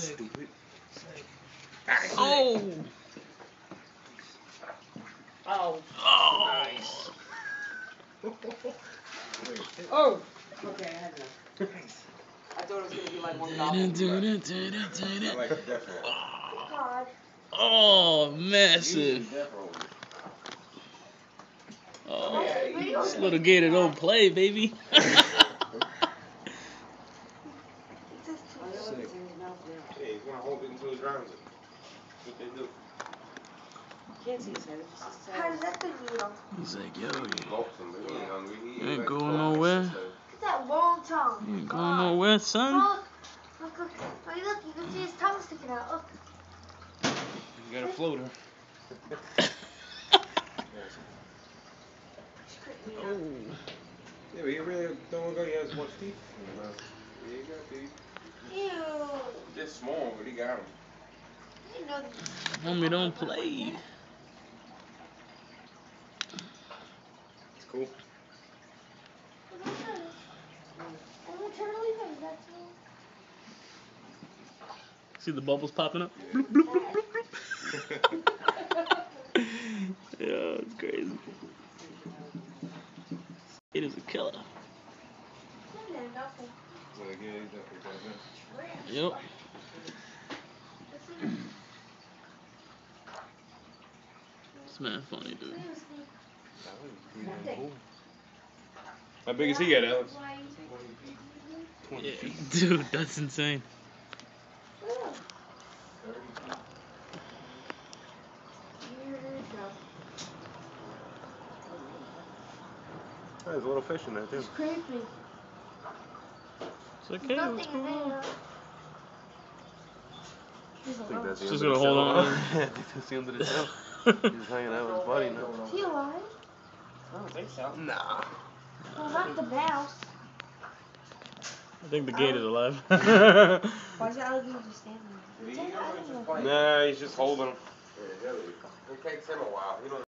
Stupid. Oh. Oh. Oh. Nice. Oh. Okay, I had enough. Nice. I thought it was gonna be like one gobble. I. God. Oh, massive. Oh, this little gator don't play, baby. It's just I know too what's in his mouth now. Yeah, he's gonna hold it until he drowns it. What they do. Can't see his head. It's just his How head. does that thing needle? He's like, yo, you gulps him, but ain't hungry. He You ain't like going to go nowhere. on his sister. That long tongue. you ain't going nowhere, son. Look, look, look, oh, look, look, you can see his tongue sticking out. Look. You got a floater. Oh. Yeah, but he really don't look like he has much teeth. in his mouth. Yeah, he got teeth. Ew. Just small, but he got them. I didn't. Homie don't play. It's cool. I'm a turtle even, that's all. See the bubbles popping up? Bloop, bloop, bloop, bloop, bloop. yeah, it's crazy. It is a killer. I didn't know nothing. So, like, yeah, he's definitely got that. Yep. This is- This man funny, dude. How big is he at, Alex? Why- Yeah, dude, that's insane. Ugh. Here we go. There's a little fish in there, too. It's creepy. It's okay. Nothing What's going on? there. He's I think alone. that's the Just of gonna the hold on. I think that's the end of the show. He's hanging out with his buddy now. Is he alive? I don't think so. Nah. Well, not the mouse. I think the oh. gate is alive. Why is the alligator just standing there? It's like, I don't know. Nah, he's just holding him. It takes him a while. He don't